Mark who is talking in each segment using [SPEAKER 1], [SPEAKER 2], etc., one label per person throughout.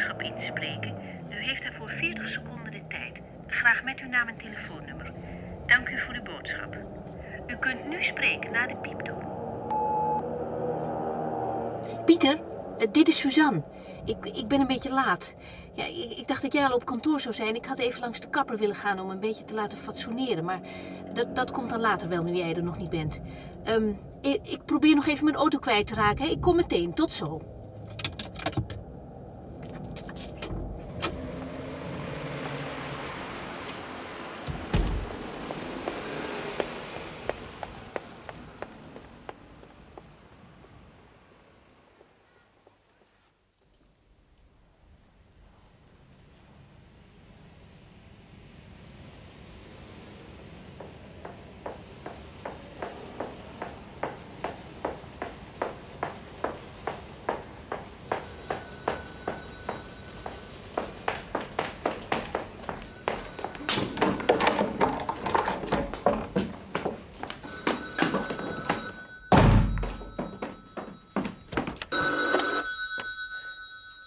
[SPEAKER 1] inspreken. U heeft daarvoor 40 seconden de tijd. Graag met uw naam en telefoonnummer. Dank u voor de boodschap. U kunt nu spreken na de pieptoon.
[SPEAKER 2] Pieter, eh, dit is Suzanne. Ik, ik ben een beetje laat. Ja, ik, dacht dat jij al op kantoor zou zijn. Ik had even langs de kapper willen gaan om een beetje te laten fatsoeneren. Maar dat, dat komt dan later wel, nu jij er nog niet bent. Ehm, ik, ik probeer nog even mijn auto kwijt te raken. Ik kom meteen. Tot zo.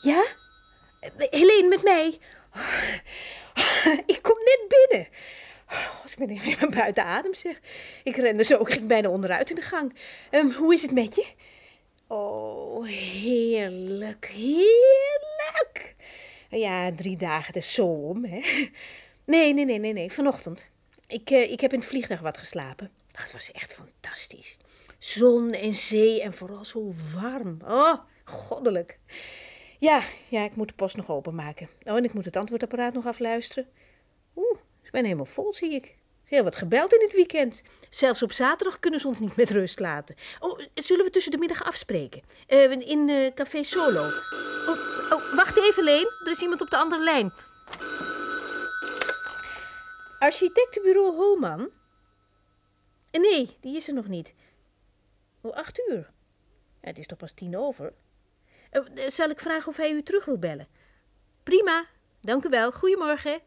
[SPEAKER 2] Ja? Eh, Ik kom net binnen. Als ik ben helemaal buiten adem zeg. Ik rende zo, ik ging bijna onderuit in de gang. Ehm, hoe is het met je? Oh, heerlijk, heerlijk. Ja, drie dagen, dat is zo om, hè. Nee, nee, nee, nee, nee, vanochtend. Ik, eh, ik heb in het vliegtuig wat geslapen. Dat was echt fantastisch. Zon en zee en vooral zo warm. Oh, goddelijk. Ja, ja, ik moet de post nog openmaken. Oh, en ik moet het antwoordapparaat nog afluisteren. Oeh, ik ben helemaal vol, zie ik. Heel wat gebeld in het weekend. Zelfs op zaterdag kunnen ze ons niet met rust laten. Oh, zullen we tussen de middag afspreken? Eh, in eh, Café Solo. Oh, oh, wacht even, Leen. Er is iemand op de andere lijn. Architectenbureau Holman? Eh, Nee, die is er nog niet. Oh, acht uur. Het is toch pas tien over? Eh, Zal ik vragen of hij u terug wil bellen? Prima, dank u wel. Goedemorgen.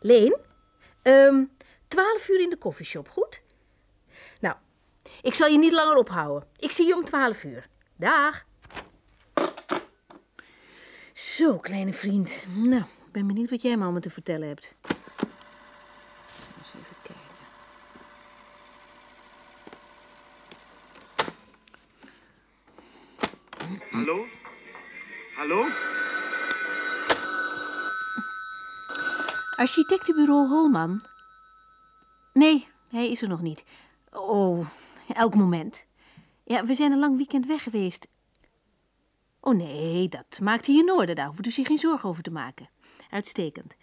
[SPEAKER 2] Leen, ehm 12 uur in de koffieshop, goed? Nou, ik zal je niet langer ophouden. Ik zie je om 12 uur. Dag. Zo, kleine vriend. Nou, ik ben benieuwd wat jij me allemaal te vertellen hebt. Eens even kijken.
[SPEAKER 3] Hallo? Hallo?
[SPEAKER 2] Architectenbureau Holman? Nee, hij is er nog niet. Oh, elk moment. Ja, we zijn een lang weekend weg geweest. Oh nee, dat maakt hij in orde. Daar hoeft u zich geen zorgen over te maken. Uitstekend.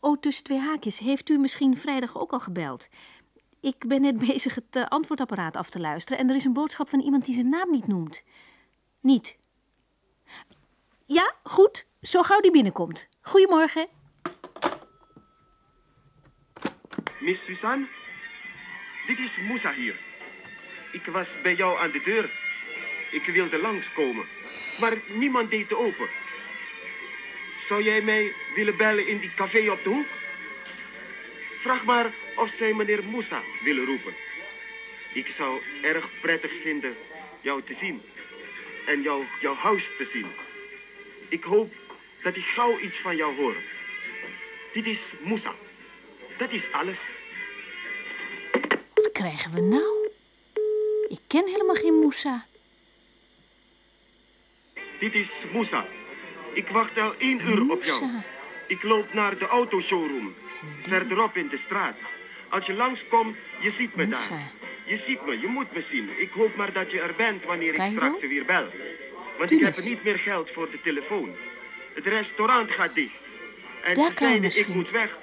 [SPEAKER 2] Oh, tussen twee haakjes. Heeft u misschien vrijdag ook al gebeld? Ik ben net bezig het eh, antwoordapparaat af te luisteren en er is een boodschap van iemand die zijn naam niet noemt. Niet. Ja, goed. Zo gauw die binnenkomt. Goedemorgen.
[SPEAKER 3] Miss Suzanne? Dit is Moussa hier. Ik was bij jou aan de deur. Ik wilde langskomen, maar niemand deed de open. Zou jij mij willen bellen in die café op de hoek? Vraag maar of zij meneer Moussa willen roepen. Ik zou erg prettig vinden jou te zien en jou, jouw huis te zien. Ik hoop dat ik gauw iets van jou hoor. Dit is Moussa. Dat is alles.
[SPEAKER 2] Wat krijgen we nou? Ik ken helemaal geen Moussa.
[SPEAKER 3] Dit is Moussa. Ik wacht al één uur op jou. Ik loop naar de autoshowroom. Verderop in de straat. Als je langskomt, je ziet me
[SPEAKER 2] Moussa.
[SPEAKER 3] daar. Je ziet me, je moet me zien. Ik hoop maar dat je er bent wanneer ik straks weer bel. Want ik heb niet meer geld voor de telefoon. Het restaurant gaat dicht. En
[SPEAKER 2] Daar
[SPEAKER 3] ze zeiden ik
[SPEAKER 2] misschien.
[SPEAKER 3] moet weg.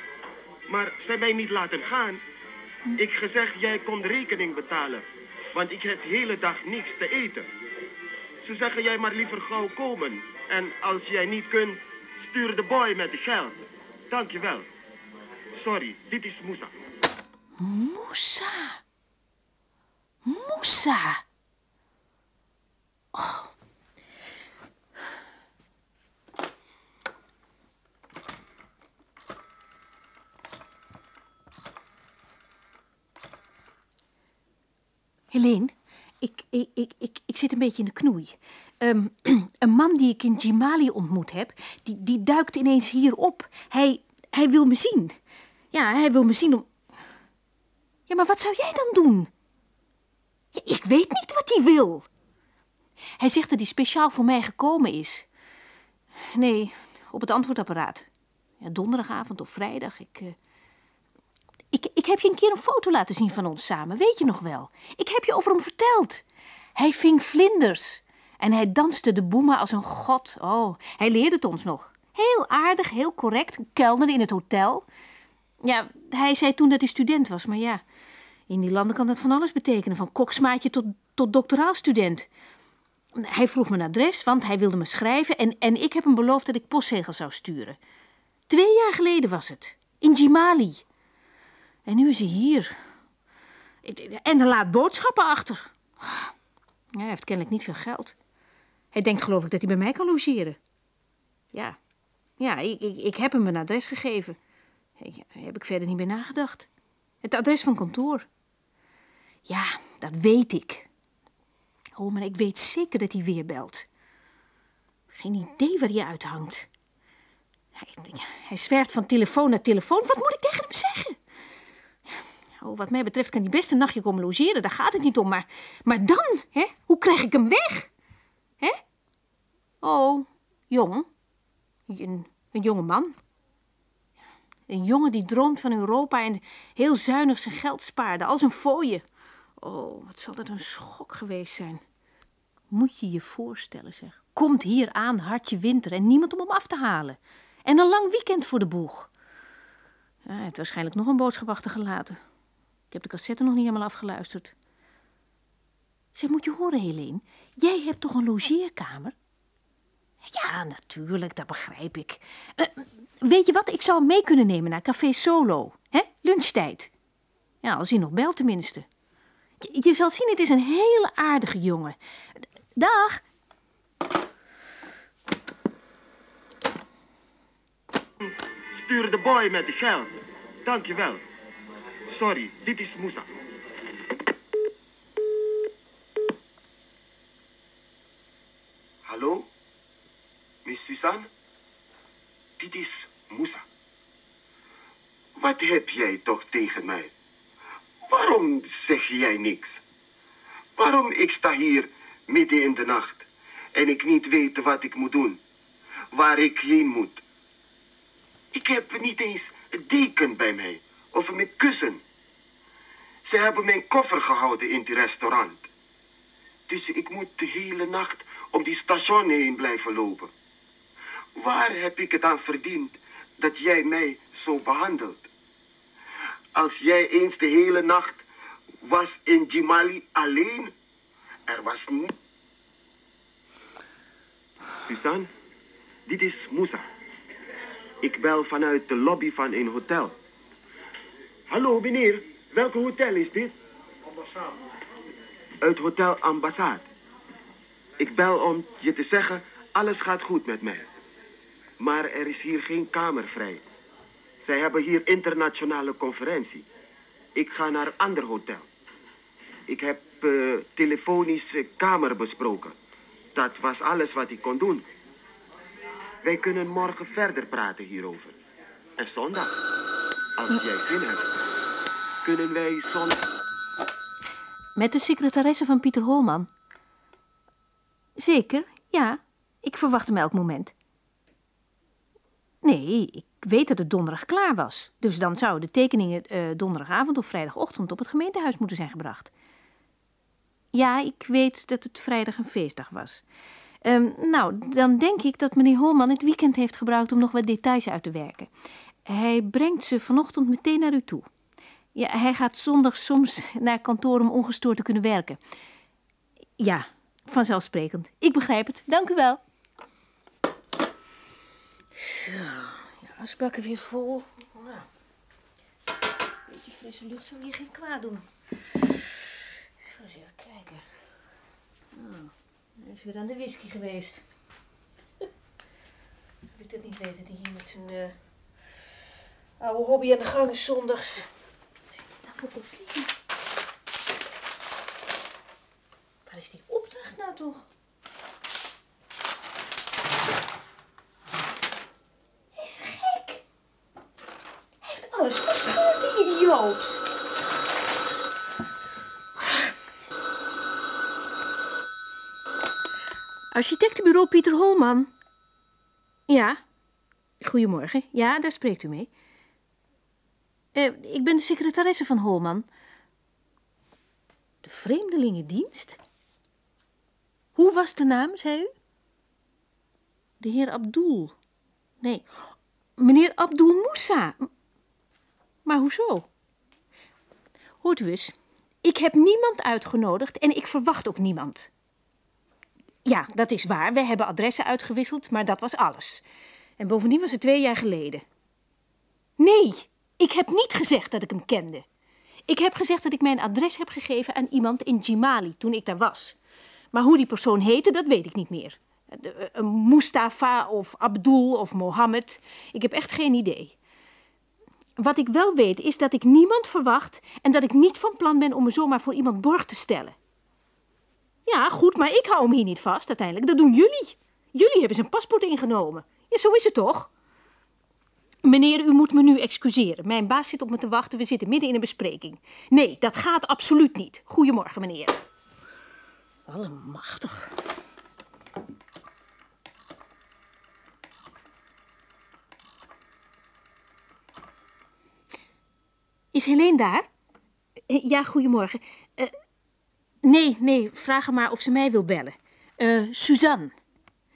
[SPEAKER 3] Maar zij mij niet laten gaan. Ik gezegd, jij kon de rekening betalen. Want ik heb de hele dag niks te eten. Ze zeggen, jij maar liever gauw komen. En als jij niet kunt, stuur de boy met de geld. Dankjewel. Sorry, dit is Moussa.
[SPEAKER 2] Moussa. Moussa. Oh. Helene, ik, ik, ik, ik, ik zit een beetje in de knoei. Ehm, een man die ik in Jimali ontmoet heb, die, die duikt ineens hier op. Hij, hij wil me zien. Ja, hij wil me zien om... Ja, maar wat zou jij dan doen? Ik weet niet wat hij wil. Hij zegt dat hij speciaal voor mij gekomen is. Nee, op het antwoordapparaat. Ja, donderdagavond of vrijdag. Ik, uh... ik, ik heb je een keer een foto laten zien van ons samen, weet je nog wel? Ik heb je over hem verteld. Hij ving vlinders. En hij danste de boema als een god. Oh, hij leerde het ons nog. Heel aardig, heel correct. Een in het hotel. Ja, hij zei toen dat hij student was, maar ja, in die landen kan dat van alles betekenen. Van koksmaatje tot, tot doctoraalstudent. Hij vroeg mijn adres, want hij wilde me schrijven. En, en ik heb hem beloofd dat ik postzegels zou sturen. Twee jaar geleden was het. In Jimali. En nu is hij hier. En hij laat boodschappen achter. hij heeft kennelijk niet veel geld. Hij denkt geloof ik dat hij bij mij kan logeren. Ja, ja ik, ik, ik heb hem een adres gegeven. Heb ik verder niet meer nagedacht. Het adres van kantoor. Ja, dat weet ik. Oh, maar ik weet zeker dat hij weer belt. Geen idee waar hij uithangt. Hij, hij zwerft van telefoon naar telefoon. Wat moet ik tegen hem zeggen? Oh, wat mij betreft kan hij best een nachtje komen logeren. Daar gaat het niet om. Maar, maar dan, hè? Hoe krijg ik hem weg? Hè? Oh, jong. Een, een jonge man. Een jongen die droomt van Europa en heel zuinig zijn geld spaarde, als een fooie. Oh, wat zal dat een schok geweest zijn. Moet je je voorstellen, zeg. Komt hier aan, hartje winter en niemand om hem af te halen. En een lang weekend voor de boeg. Ja, hij heeft waarschijnlijk nog een boodschap achtergelaten. Ik heb de cassette nog niet helemaal afgeluisterd. Zeg, moet je horen, Helene. Jij hebt toch een logeerkamer? Ja, natuurlijk, dat begrijp ik. Uh, weet je wat, ik zou hem mee kunnen nemen naar Café Solo. hè? Lunchtijd. Ja, als hij nog belt tenminste. Je, zal zien, het is een hele aardige jongen. Dag.
[SPEAKER 3] Stuur de boy met de geld. Dankjewel. Sorry, dit is Musa. Hallo? Miss Suzanne? Dit is Musa. Wat heb jij toch tegen mij? Waarom zeg jij niks? Waarom ik sta hier midden in de nacht en ik niet weet wat ik moet doen, waar ik heen moet? Ik heb niet eens een deken bij mij of mijn kussen. Ze hebben mijn koffer gehouden in het restaurant. Dus ik moet de hele nacht om die station heen blijven lopen. Waar heb ik het aan verdiend dat jij mij zo behandelt? Als jij eens de hele nacht was in Jimali alleen, er was niet... Suzanne, dit is Musa. Ik bel vanuit de lobby van een hotel. Hallo meneer, welk hotel is dit?
[SPEAKER 4] Ambassade.
[SPEAKER 3] Uit Hotel Ambassade. Ik bel om je te zeggen, alles gaat goed met mij. Maar er is hier geen kamer vrij. Zij hebben hier internationale conferentie. Ik ga naar een ander hotel. Ik heb uh, telefonisch uh, kamer besproken. Dat was alles wat ik kon doen. Wij kunnen morgen verder praten hierover. En zondag, als jij zin hebt, kunnen wij zondag...
[SPEAKER 2] Met de secretaresse van Pieter Holman. Zeker, ja. Ik verwacht hem elk moment. Nee, ik weet dat het donderdag klaar was. Dus dan zouden de tekeningen uh, donderdagavond of vrijdagochtend op het gemeentehuis moeten zijn gebracht. Ja, ik weet dat het vrijdag een feestdag was. Um, nou, dan denk ik dat meneer Holman het weekend heeft gebruikt om nog wat details uit te werken. Hij brengt ze vanochtend meteen naar u toe. Ja, hij gaat zondag soms naar kantoor om ongestoord te kunnen werken. Ja, vanzelfsprekend. Ik begrijp het. Dank u wel. Zo, ja, asbakken weer vol. Nou, een beetje frisse lucht zou hier geen kwaad doen. Zo, eens even kijken. Nou, hij is weer aan de whisky geweest. Of ik dat niet dat hij hier met zijn uh, oude hobby aan de gang is zondags. Wat is dat voor papier? is die opdracht nou toch? Hij is gek. Hij heeft alles verstoord, die idioot. Architectenbureau Pieter Holman. Ja. Goedemorgen. Ja, daar spreekt u mee. Eh, ik ben de secretaresse van Holman. De Vreemdelingendienst? Hoe was de naam, zei u? De heer Abdul. Nee, meneer Abdul Moussa. Maar hoezo? Hoort u eens, ik heb niemand uitgenodigd en ik verwacht ook niemand. Ja, dat is waar. We hebben adressen uitgewisseld, maar dat was alles. En bovendien was het twee jaar geleden. Nee, ik heb niet gezegd dat ik hem kende. Ik heb gezegd dat ik mijn adres heb gegeven aan iemand in Jimali toen ik daar was. Maar hoe die persoon heette, dat weet ik niet meer. Eh, Een Mustafa of Abdul of Mohammed. Ik heb echt geen idee. Wat ik wel weet is dat ik niemand verwacht en dat ik niet van plan ben om me zomaar voor iemand borg te stellen. Ja, goed, maar ik hou hem hier niet vast uiteindelijk. Dat doen jullie. Jullie hebben zijn paspoort ingenomen. Ja, zo is het toch? Meneer, u moet me nu excuseren. Mijn baas zit op me te wachten. We zitten midden in een bespreking. Nee, dat gaat absoluut niet. Goedemorgen, meneer. Allemachtig. Is Helene daar? Eh, Ja, goedemorgen. Nee, nee, vraag haar maar of ze mij wil bellen. Eh, Suzanne.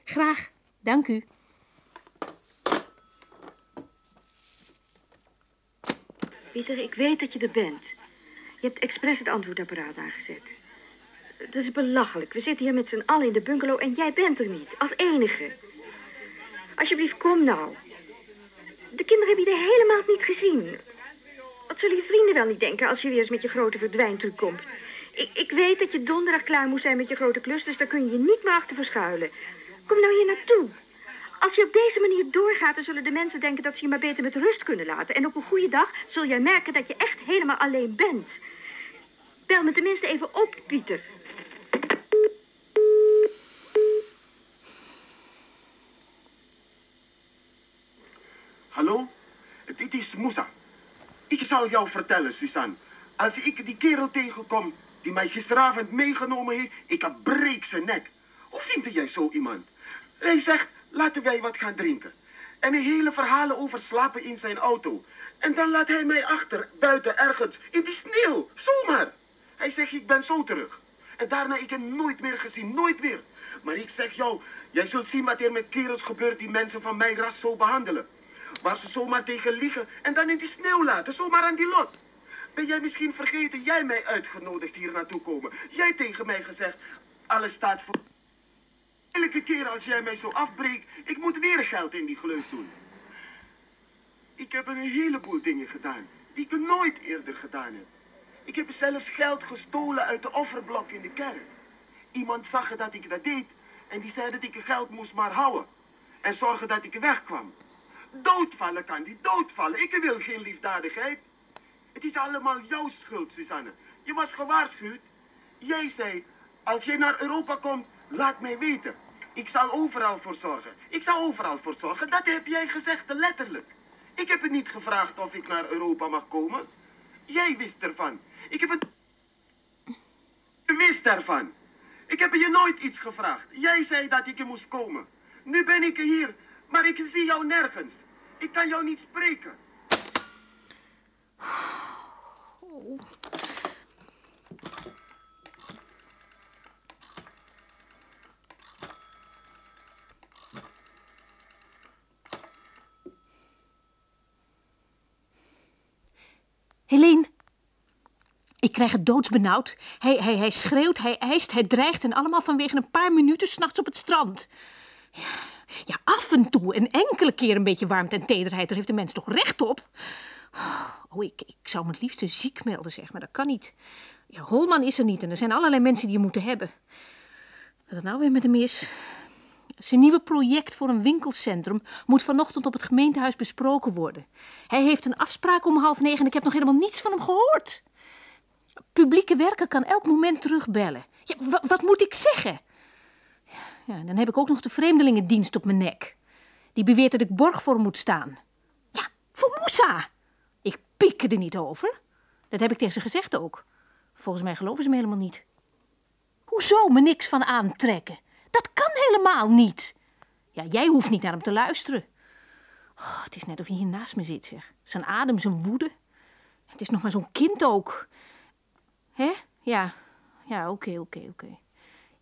[SPEAKER 2] Graag, dank u.
[SPEAKER 4] Pieter, ik weet dat je er bent. Je hebt expres het antwoordapparaat aangezet. Het is belachelijk. We zitten hier met z'n allen in de bungalow en jij bent er niet. Als enige. Alsjeblieft, kom nou. De kinderen hebben je de hele maand niet gezien. Wat zullen je vrienden wel niet denken als je weer eens met je grote verdwijntruc komt? Ik, ik weet dat je donderdag klaar moet zijn met je grote klus, dus daar kun je je niet meer achter verschuilen. Kom nou hier naartoe. Als je op deze manier doorgaat, dan zullen de mensen denken dat ze je maar beter met rust kunnen laten. En op een goede dag zul jij merken dat je echt helemaal alleen bent. Bel me tenminste even op, Pieter.
[SPEAKER 3] Hallo? Dit is Moussa. Ik zal jou vertellen, Suzanne. Als ik die kerel tegenkom die mij gisteravond meegenomen heeft, ik breek zijn nek. Hoe vind jij zo iemand? Hij zegt, laten wij wat gaan drinken. En een hele verhalen over slapen in zijn auto. En dan laat hij mij achter, buiten ergens, in die sneeuw, zomaar. Hij zegt, ik ben zo terug. En daarna ik hem nooit meer gezien, nooit meer. Maar ik zeg jou, jij zult zien wat er met kerels gebeurt die mensen van mijn ras zo behandelen. Waar ze zomaar tegen liegen en dan in die sneeuw laten, zomaar aan die lot. Ben jij misschien vergeten, jij mij uitgenodigd hier naartoe komen. Jij tegen mij gezegd, alles staat voor... Elke keer als jij mij zo afbreekt, ik moet weer geld in die gleuf doen. Ik heb een heleboel dingen gedaan, die ik nooit eerder gedaan heb. Ik heb zelfs geld gestolen uit de offerblok in de kerk. Iemand zag dat ik dat deed en die zei dat ik het geld moest maar houden. En zorgen dat ik wegkwam. Doodvallen kan die, doodvallen. Ik wil geen liefdadigheid. Het is allemaal jouw schuld, Susanne. Je was gewaarschuwd. Jij zei, als je naar Europa komt, laat mij weten. Ik zal overal voor zorgen. Ik zal overal voor zorgen. Dat heb jij gezegd, letterlijk. Ik heb het niet gevraagd of ik naar Europa mag komen. Jij wist ervan. Ik heb het... Je wist ervan. Ik heb je nooit iets gevraagd. Jij zei dat ik er moest komen. Nu ben ik hier, maar ik zie jou nergens. Ik kan jou niet spreken.
[SPEAKER 2] Helene. Ik krijg het doodsbenauwd. Hij, hij, hij schreeuwt, hij eist, hij dreigt en allemaal vanwege een paar minuten s'nachts op het strand. Ja, ja, af en toe, een enkele keer een beetje warmte en tederheid, daar heeft de mens toch recht op? Oh, ik, ik zou me het liefst ziek melden, zeg, maar dat kan niet. Ja, Holman is er niet en er zijn allerlei mensen die je moeten hebben. Wat er nou weer met hem is? Zijn nieuwe project voor een winkelcentrum moet vanochtend op het gemeentehuis besproken worden. Hij heeft een afspraak om half negen en ik heb nog helemaal niets van hem gehoord. Publieke werken kan elk moment terugbellen. Ja, wa- wat moet ik zeggen? Ja, dan heb ik ook nog de vreemdelingendienst op mijn nek. Die beweert dat ik borg voor moet staan. Ja, voor Moussa. Ik piek er niet over. Dat heb ik tegen ze gezegd ook. Volgens mij geloven ze me helemaal niet. Hoezo me niks van aantrekken? Dat kan helemaal niet. Ja, jij hoeft niet naar hem te luisteren. Oh, het is net of hij hier naast me zit, zeg. Zijn adem, zijn woede. Het is nog maar zo'n kind ook. Hè? Ja, ja, oké, oké, oké.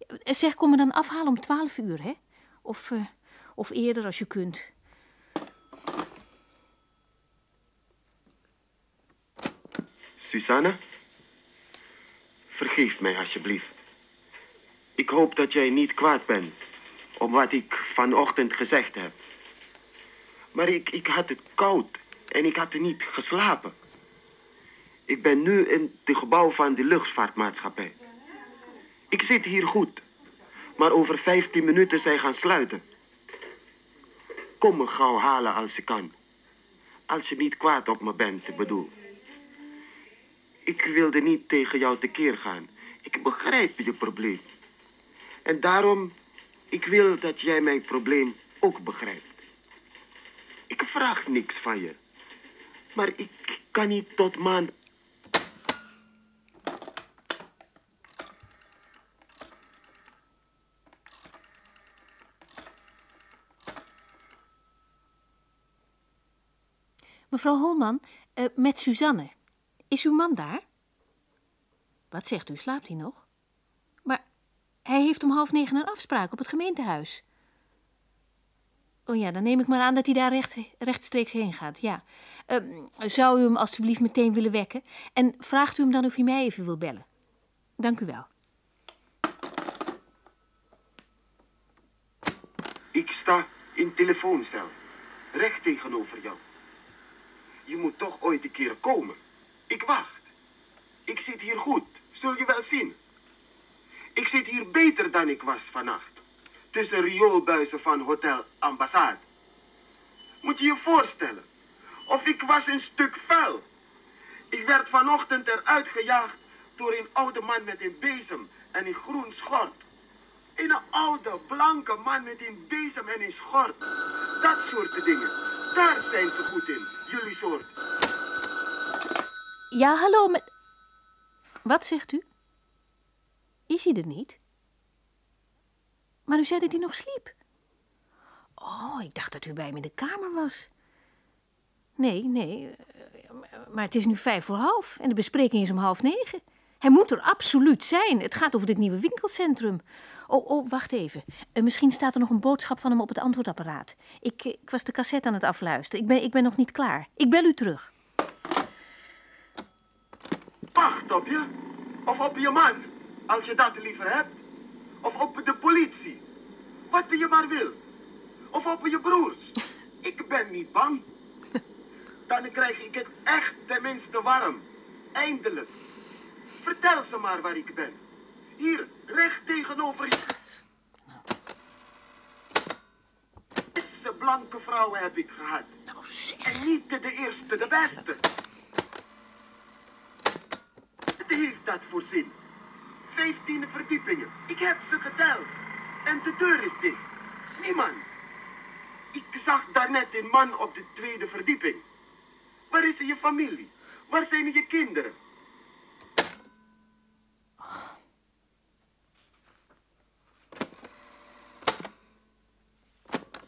[SPEAKER 2] Eh, Zeg, kom me dan afhalen om twaalf uur, hè? Of, eh, of eerder als je kunt.
[SPEAKER 3] Susanne? Vergeef mij alsjeblieft. Ik hoop dat jij niet kwaad bent om wat ik vanochtend gezegd heb. Maar ik, ik had het koud en ik had er niet geslapen. Ik ben nu in het gebouw van de luchtvaartmaatschappij. Ik zit hier goed, maar over 15 minuten zij gaan sluiten. Kom me gauw halen als je kan. Als je niet kwaad op me bent, bedoel. Ik wilde niet tegen jou tekeer gaan. Ik begrijp je probleem. En daarom, ik wil dat jij mijn probleem ook begrijpt. Ik vraag niks van je. Maar ik kan niet tot maand...
[SPEAKER 2] Mevrouw Holman, eh, met Suzanne. Is uw man daar? Wat zegt u, slaapt hij nog? Maar hij heeft om half negen een afspraak op het gemeentehuis. Oh ja, dan neem ik maar aan dat hij daar recht, rechtstreeks heen gaat, ja. Ehm, zou u hem alstublieft meteen willen wekken? En vraagt u hem dan of hij mij even wil bellen? Dank u wel.
[SPEAKER 3] Ik sta in telefooncel. Recht tegenover jou. Je moet toch ooit een keer komen. Ik wacht. Ik zit hier goed. Zul je wel zien. Ik zit hier beter dan ik was vannacht. Tussen rioolbuizen van Hotel Ambassade. Moet je je voorstellen. Of ik was een stuk vuil. Ik werd vanochtend eruit gejaagd door een oude man met een bezem en een groen schort. Een oude, blanke man met een bezem en een schort. Dat soort dingen. Daar zijn ze goed in, jullie soort.
[SPEAKER 2] Ja, hallo, met... Wat zegt u? Is hij er niet? Maar u zei dat hij nog sliep. Oh, ik dacht dat u bij hem in de kamer was. Nee, nee, eh, maar het is nu vijf voor half en de bespreking is om half negen. Hij moet er absoluut zijn. Het gaat over dit nieuwe winkelcentrum. Oh, oh, wacht even. Eh, misschien staat er nog een boodschap van hem op het antwoordapparaat. Ik, eh, ik was de cassette aan het afluisteren. Ik ben, ik ben nog niet klaar. Ik bel u terug.
[SPEAKER 3] Wacht op je. Of op je man, als je dat liever hebt. Of op de politie. Wat je maar wil. Of op je broers. Ik ben niet bang. Dan krijg ik het echt tenminste warm. Eindelijk. Vertel ze maar waar ik ben. Hier, recht tegenover je. Deze blanke vrouwen heb ik gehad.
[SPEAKER 2] Nou.
[SPEAKER 3] En niet de eerste, de beste. Het heeft dat voor zin. Vijftien verdiepingen. Ik heb ze geteld. En de deur is dicht. Niemand. Ik zag daarnet een man op de tweede verdieping. Waar is je familie? Waar zijn je kinderen?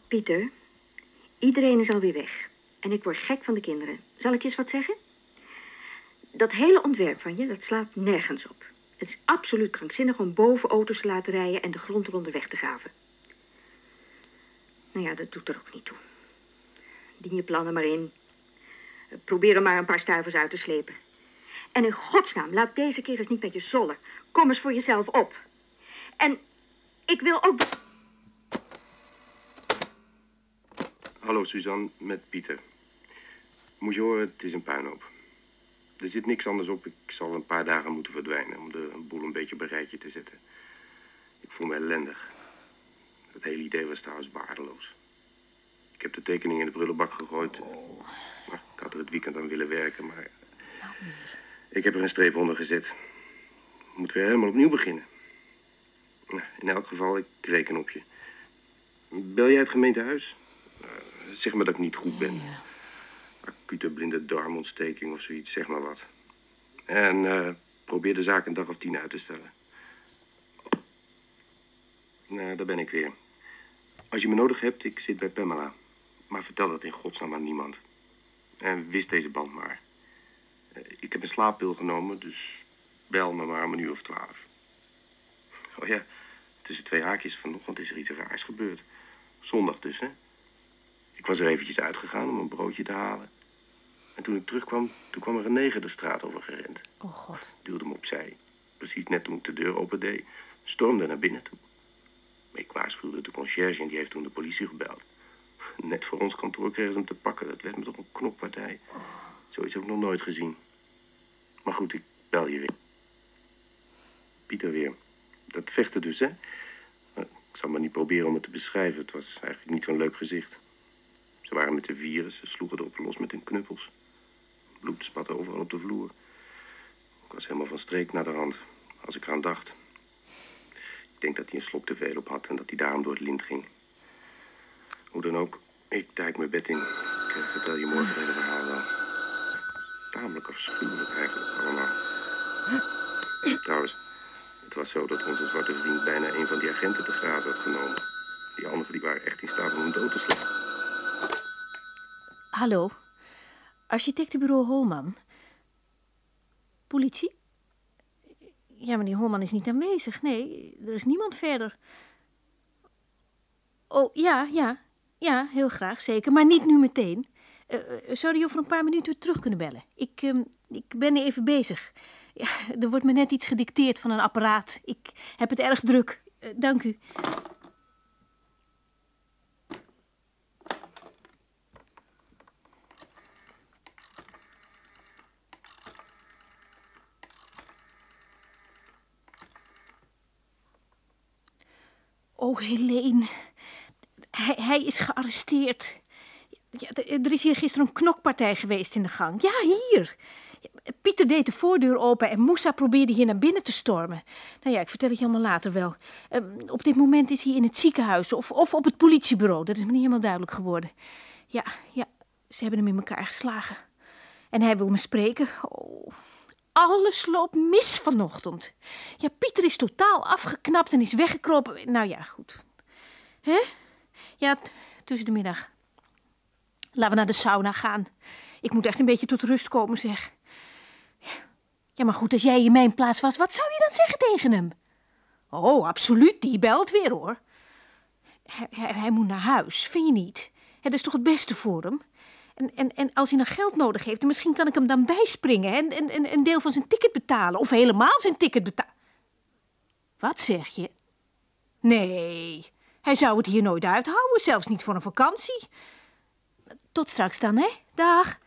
[SPEAKER 4] Pieter, iedereen is alweer weg. En ik word gek van de kinderen. Zal ik je eens wat zeggen? Dat hele ontwerp van je, dat slaat nergens op. Het is absoluut krankzinnig om boven auto's te laten rijden en de grond eronder weg te graven. Nou ja, dat doet er ook niet toe. Dien je plannen maar in. Probeer er maar een paar stuivers uit te slepen. En in godsnaam, laat deze keer eens niet met je zollen. Kom eens voor jezelf op. En ik wil ook...
[SPEAKER 3] Hallo Suzanne, met Pieter. Moet je horen, het is een puinhoop. Er zit niks anders op. Ik zal een paar dagen moeten verdwijnen om de boel een beetje op een rijtje te zetten. Ik voel me ellendig. Het hele idee was trouwens waardeloos. Ik heb de tekening in de prullenbak gegooid. Maar ik had er het weekend aan willen werken, maar... Ik heb er een streep onder gezet. Ik moet weer helemaal opnieuw beginnen.
[SPEAKER 5] Nou, In elk geval, ik reken op je. Bel jij het gemeentehuis? Eh, zeg maar dat ik niet goed ben. Acute blinde darmontsteking of zoiets, zeg maar wat. En eh, probeer de zaak een dag of tien uit te stellen. Nou, daar ben ik weer. Als je me nodig hebt, ik zit bij Pamela. Maar vertel dat in godsnaam aan niemand. En wist deze band maar. Eh, Ik heb een slaappil genomen, dus bel me maar om een uur of twaalf. Oh ja, tussen twee haakjes vanochtend is er iets raars gebeurd. Zondag dus, hè? Ik was er eventjes uitgegaan om een broodje te halen. En toen ik terugkwam, toen kwam er een neger de straat over gerend.
[SPEAKER 2] Oh god.
[SPEAKER 5] Duwde hem opzij. Precies net toen ik de deur opendeed, stormde naar binnen toe. Ik waarschuwde de conciërge en die heeft toen de politie gebeld. Net voor ons kantoor kregen ze hem te pakken. Dat werd me toch een knokpartij. Zoiets heb ik nog nooit gezien. Maar goed, ik bel je weer. Pieter weer. Dat vechten dus, hè? Ik zal maar niet proberen om het te beschrijven. Het was eigenlijk niet zo'n leuk gezicht. Ze waren met de vieren, ze sloegen erop los met hun knuppels. Bloed spatte overal op de vloer. Ik was helemaal van streek naar de hand, als ik eraan dacht. Ik denk dat hij een slok te veel op had en dat hij daarom door het lint ging. Hoe dan ook, ik duik mijn bed in. Ik eh, vertel je morgen het hele verhaal wel. Tamelijk afschuwelijk eigenlijk allemaal. Trouwens, het was zo dat onze zwarte vriend bijna een van die agenten te grazen had genomen. Die anderen die waren echt in staat om hem dood te slaan.
[SPEAKER 2] Hallo. Architectenbureau Holman. Politie? Ja, die Holman is niet aanwezig. Nee, er is niemand verder. Oh, ja, ja. Ja, heel graag, zeker. Maar niet nu meteen. Eh, zou die over een paar minuten terug kunnen bellen? Ik, ehm, ik ben even bezig. Ja, er wordt me net iets gedicteerd van een apparaat. Ik heb het erg druk. Eh, dank u. Oh, Helene. Hij, hij is gearresteerd. Ja, er is hier gisteren een knokpartij geweest in de gang. Ja, hier. Pieter deed de voordeur open en Moussa probeerde hier naar binnen te stormen. Nou ja, ik vertel het je allemaal later wel. Ehm, op dit moment is hij in het ziekenhuis of, of op het politiebureau. Dat is me niet helemaal duidelijk geworden. Ja, ja, ze hebben hem in elkaar geslagen. En hij wil me spreken. Oh, alles loopt mis vanochtend. Ja, Pieter is totaal afgeknapt en is weggekropen. Nou ja, goed. Hè? Ja, tussen de middag. Laten we naar de sauna gaan. Ik moet echt een beetje tot rust komen, zeg. Ja, maar goed, als jij in mijn plaats was, wat zou je dan zeggen tegen hem? Oh, absoluut, die belt weer, hoor. Hij moet naar huis, vind je niet? Het is toch het beste voor hem? En, en, en als hij nog geld nodig heeft, misschien kan ik hem dan bijspringen en, en, en een deel van zijn ticket betalen. Of helemaal zijn ticket betalen. Wat zeg je? Nee, hij zou het hier nooit uithouden, zelfs niet voor een vakantie. Tot straks dan, hè? Dag.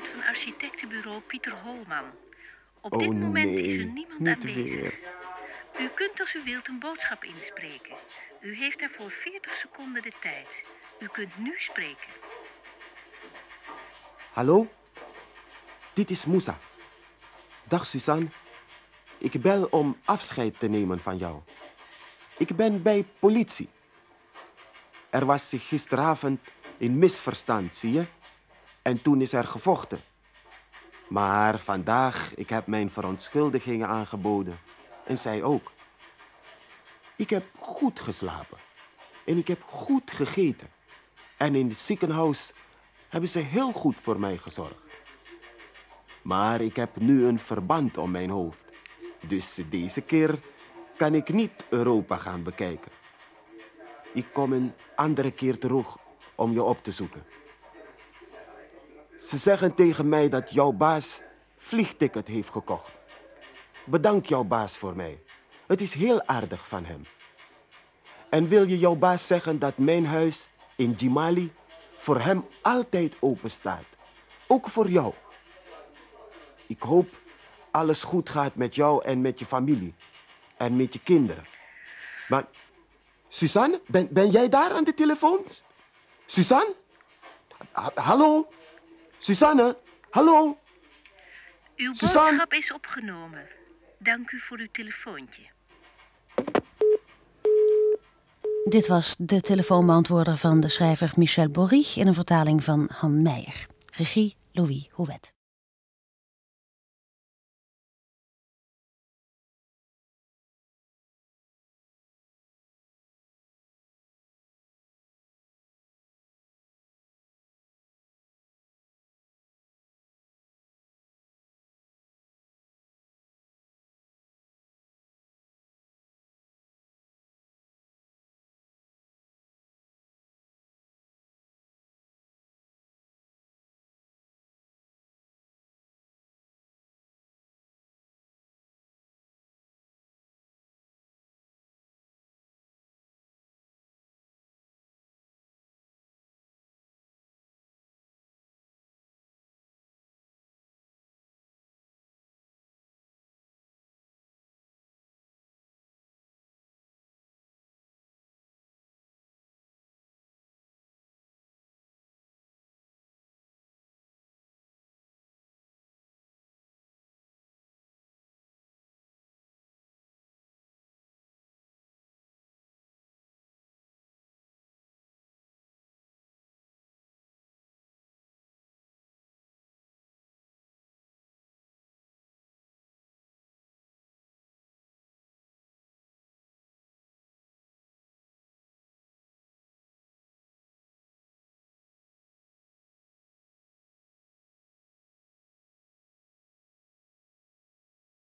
[SPEAKER 6] Van architectenbureau Pieter Holman. Op
[SPEAKER 3] Oh
[SPEAKER 6] dit moment is er niemand aanwezig.
[SPEAKER 3] weer.
[SPEAKER 6] U kunt als u wilt een boodschap inspreken. U heeft daarvoor 40 seconden de tijd. U kunt nu spreken.
[SPEAKER 3] Hallo? Dit is Moussa. Dag Suzanne. Ik bel om afscheid te nemen van jou. Ik ben bij politie. Er was gisteravond een misverstand, zie je? En toen is er gevochten. Maar vandaag, ik heb mijn verontschuldigingen aangeboden. En zij ook. Ik heb goed geslapen. En ik heb goed gegeten. En in het ziekenhuis hebben ze heel goed voor mij gezorgd. Maar ik heb nu een verband om mijn hoofd. Dus deze keer kan ik niet Europa gaan bekijken. Ik kom een andere keer terug om je op te zoeken. Ze zeggen tegen mij dat jouw baas vliegticket heeft gekocht. Bedank jouw baas voor mij. Het is heel aardig van hem. En wil je jouw baas zeggen dat mijn huis in Jimali voor hem altijd open staat? Ook voor jou. Ik hoop alles goed gaat met jou en met je familie. En met je kinderen. Maar, Suzanne, ben, ben jij daar aan de telefoon? Suzanne? Ha- hallo? Suzanne? Hallo?
[SPEAKER 2] Uw
[SPEAKER 3] Suzanne?
[SPEAKER 2] boodschap is opgenomen. Dank u voor uw telefoontje.
[SPEAKER 7] Dit was de telefoonbeantwoorder van de schrijver Michel Bory in een vertaling van Han Meijer. Regie Louis Houwet.